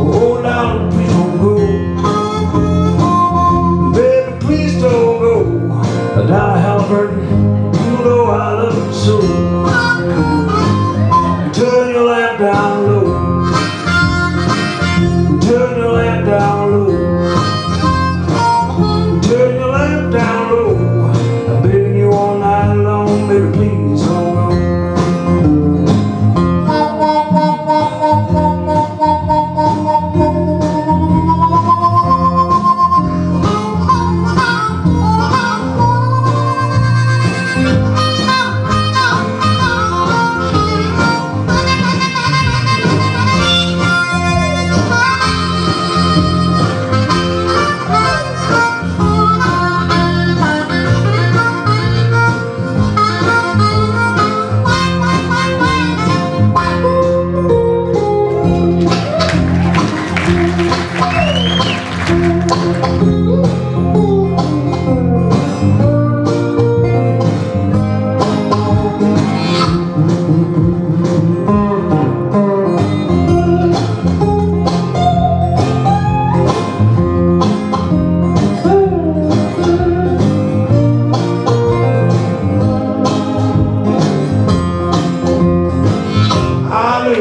Oh, now please don't go. Baby, please don't go. You know I love you so.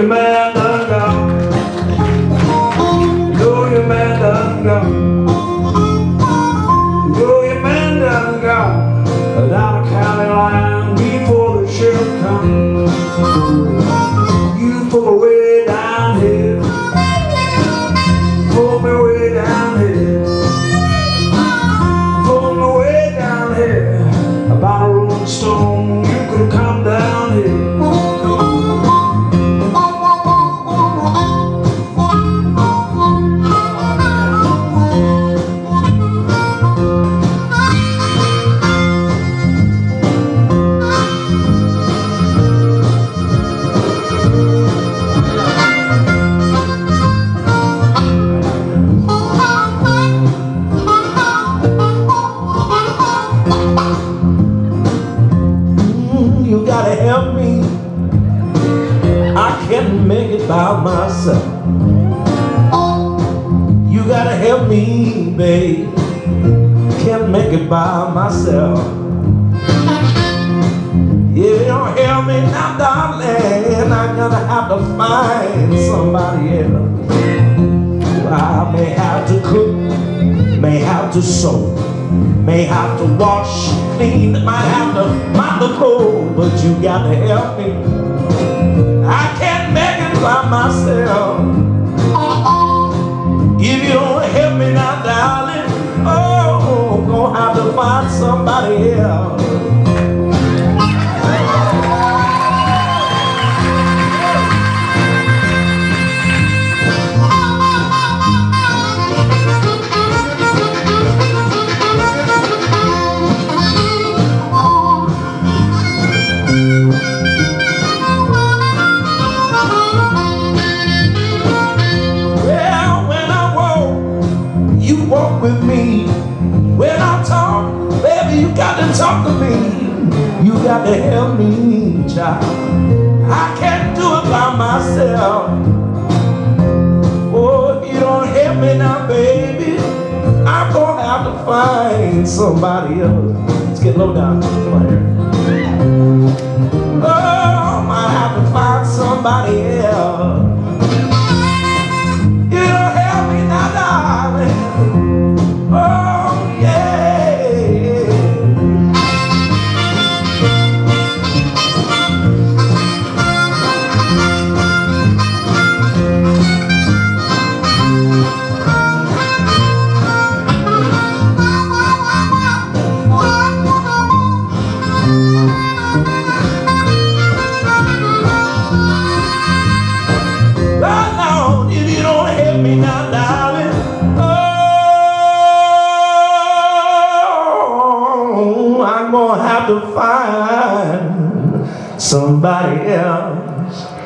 Man gone. Down gotta help me. I can't make it by myself. You gotta help me, babe. Can't make it by myself. If you don't help me now, darling, I'm gonna have to find somebody else. I may have to cook, may have to sew, may have to wash, clean, might have to mop the floor, but you gotta help me. I can't make it by myself. If you don't help me now, darling, oh, gonna have to find somebody else. Talk to me. You got to help me, child. I can't do it by myself. Oh, if you don't help me now, baby, I'm gonna have to find somebody else. Let's get low down. Come on here. Oh, I have to find somebody else. Somebody else.